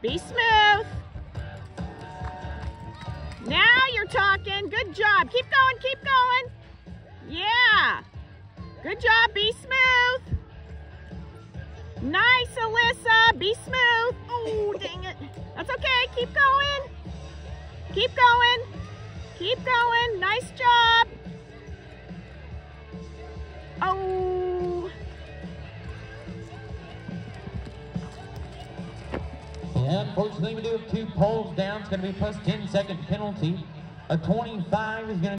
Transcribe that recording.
Be smooth. Now you're talking. Good job. Keep going, keep going. Yeah. Good job. Be smooth. Nice, Alyssa. Be smooth. Oh, dang it. That's okay. Keep going. Keep going. Keep going. Nice job. Oh. Unfortunately, we do have two poles down. It's going to be plus 10 second penalty. A 25 is going to